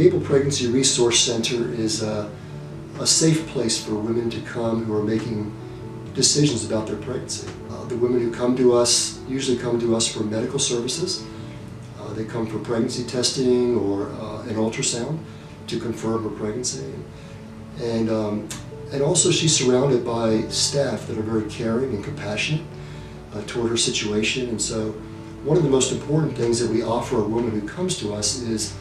Abel Pregnancy Resource Center is a, a safe place for women to come who are making decisions about their pregnancy. Uh, the women who come to us usually come to us for medical services. Uh, they come for pregnancy testing or uh, an ultrasound to confirm her pregnancy. And, um, and also she's surrounded by staff that are very caring and compassionate uh, toward her situation. And so one of the most important things that we offer a woman who comes to us is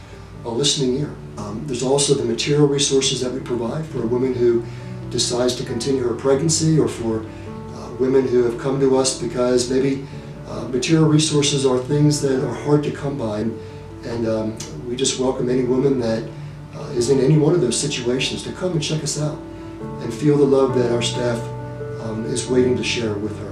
a listening ear. Um, there's also the material resources that we provide for a woman who decides to continue her pregnancy or for uh, women who have come to us because maybe uh, material resources are things that are hard to come by. And, and um, we just welcome any woman that uh, is in any one of those situations to come and check us out and feel the love that our staff um, is waiting to share with her.